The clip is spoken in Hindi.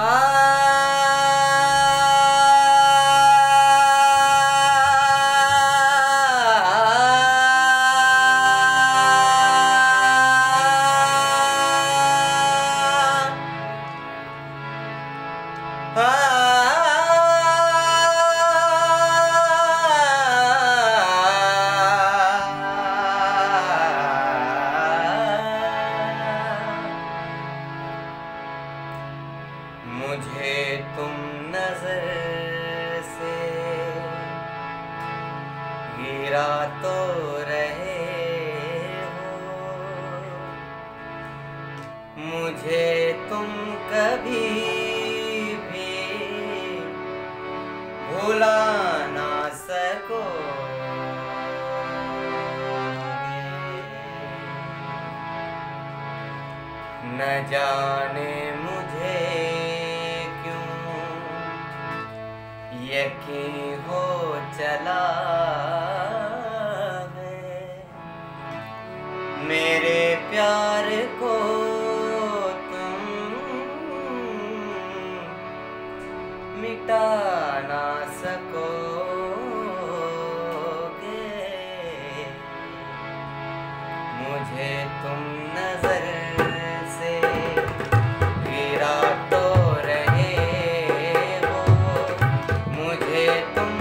아. मुझे तुम नज़र से गिरा तो रहे हो। मुझे तुम कभी भी भुला ना सको। न जाने मुझे यकी हो चला है। मेरे प्यार को तुम मिटा ना सकोगे। मुझे तुम नज़र light the